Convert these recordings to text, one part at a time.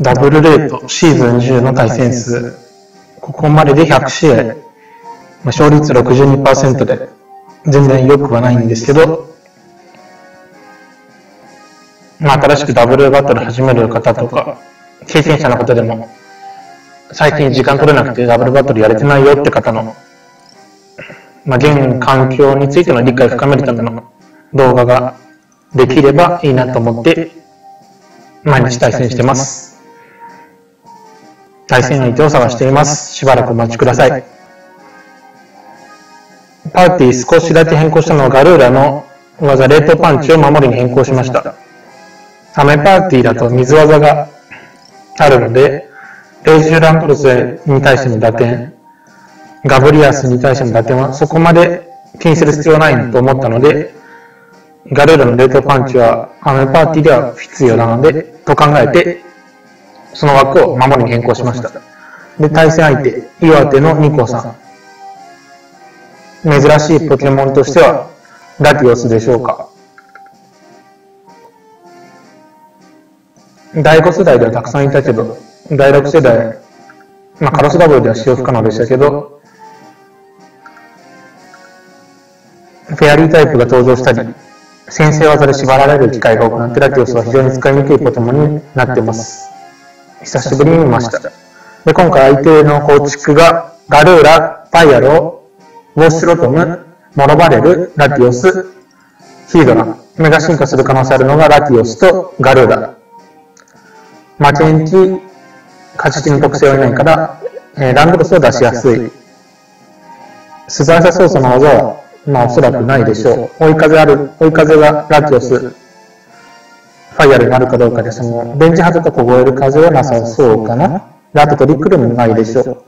ダブルレート、シーズン10の対戦数、ここまでで100試合、まあ、勝率62%で、全然良くはないんですけど、まあ、新しくダブルバトル始める方とか、経験者の方でも、最近時間取れなくてダブルバトルやれてないよって方の、まあ、現環境についての理解を深めるための動画ができればいいなと思って、毎日対戦してます。対戦相手を探しています。しばらくお待ちください。パーティー少しだけ変更したのはガルーラの技、冷凍パンチを守りに変更しました。雨パーティーだと水技があるので、レイジュランプロスに対しての打点、ガブリアスに対しての打点はそこまで気にする必要ないと思ったので、ガルーラの冷凍パンチは雨パーティーでは必要なので、と考えて、その枠を守りに変更しました。で、対戦相手、岩手のニコさん。珍しいポケモンとしては、ラティオスでしょうか。第5世代ではたくさんいたけど、第6世代、まあ、カロスダブルでは使用不可能でしたけど、フェアリータイプが登場したり、先生技で縛られる機会が多くなって、ラティオスは非常に使いにくいポケモンになっています。久しぶりに見ました。で、今回相手の構築が、ガルーラ、パイアロ、ウォッシュロトム、モロバレル、ラティオス、ヒードラ。目が進化する可能性あるのがラティオスとガルーラ。負けんち、勝ちに特性はいないから、えー、ランドロスを出しやすい。スザーサ操作の技は、まあおそらくないでしょう。追い風ある、追い風がラティオス、ファイアルになるかどうかで、その、電磁波とか凍える風はなさそうかな。ラテトリックルもないでしょう。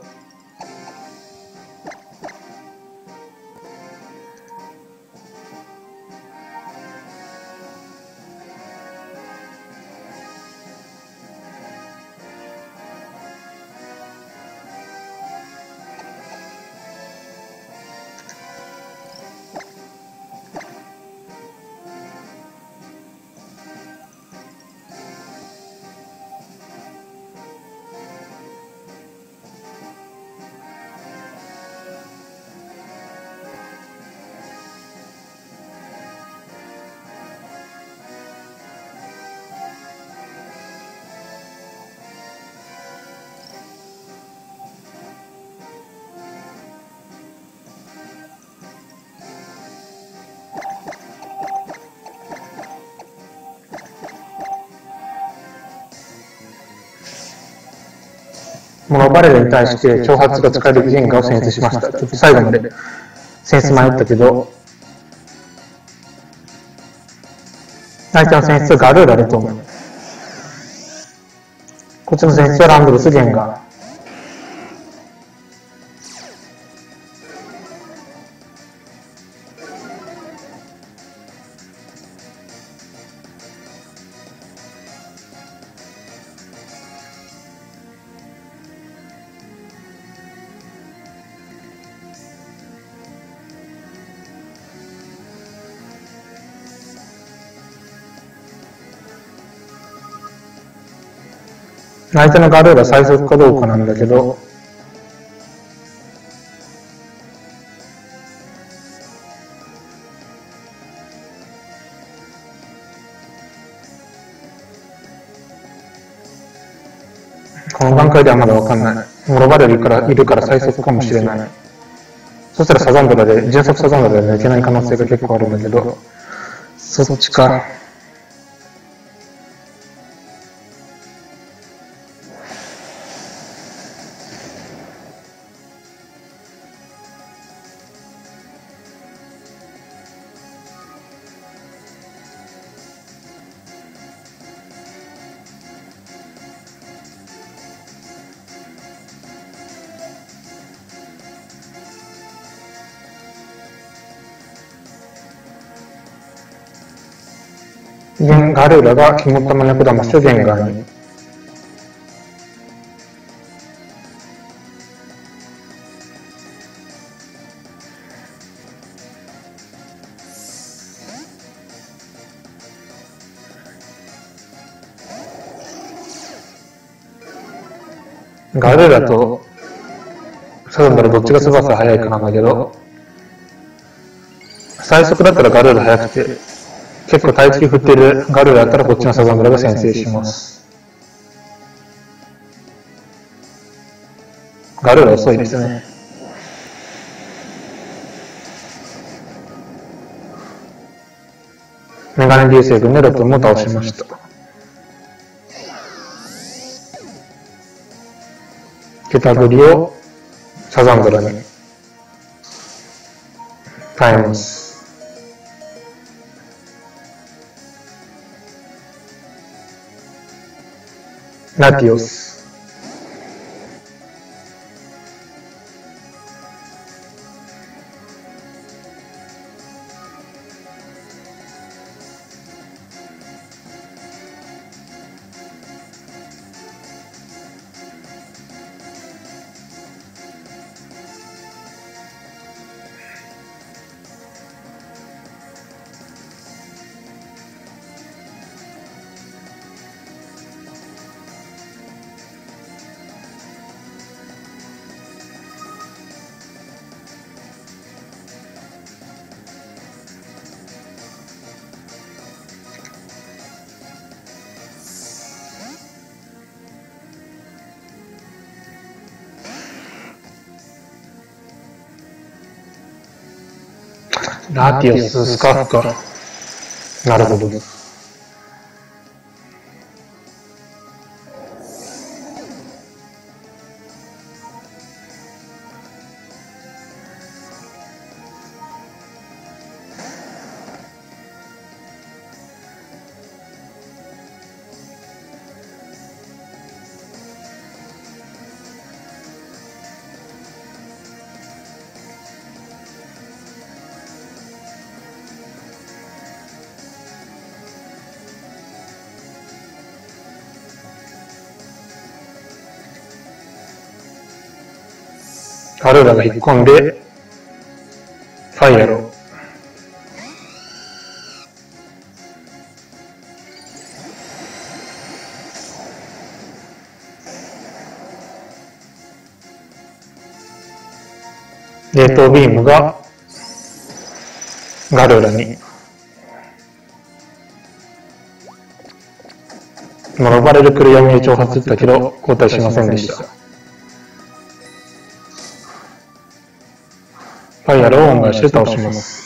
モノバレルに対して挑発が使える原画を選出しました。ちょっと最後までセンス迷ったけど、相手の選出はガルーラだと思う。こっちの選出はランドルス原画。相手のガルーラ最速かどうかなんだけど、この段階ではまだわかんない。モロバレルからいるから最速かもしれない。そしたらサザンドラで、迅速サザンドラで抜けない可能性が結構あるんだけど、そっちか。ガルーラが肝っ玉の果物原画に。ガルーラとサザンダルどっちが翼速いかなんだけど、最速だったらガルーラ速くて、結構体つき振ってるガルーだったらこっちのサザンダルが先制します。ガルーラ遅いですね。メガネ流星群でロトンも倒しました。ケタグリをサザンドラに変えます。Latios. ラティオス、スカフか。なるほど。彼らが引っ込んで、ファイアロー冷凍ビームがガルーラにロバレルクル闇に挑発したけど交代しませんでした。ファイアルを恩返しで倒します。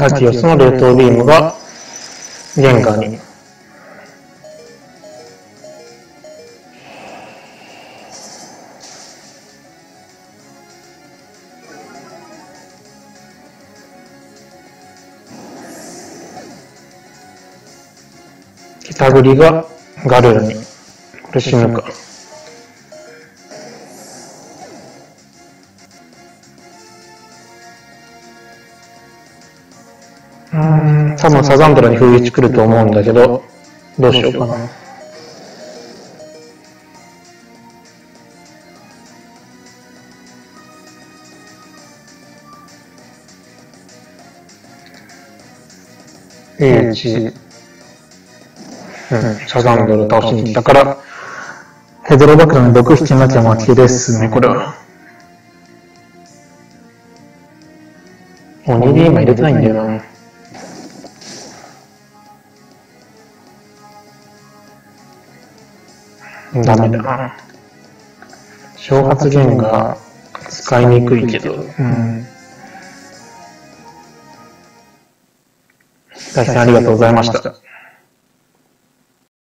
アキオスの冷凍ビームが玄関に。北栗がガルーに。これ死ぬか。多分サザンドラに風一来ると思うんだけど、どうしようかな。H、うん、サザンドル倒しに来たから、ヘドロバクラの6、7なきゃ負けですね、これは。鬼で今入れてないんだよな。ダメだな。挑発弦が使いにくいけど、うん。大変ありがとうございました。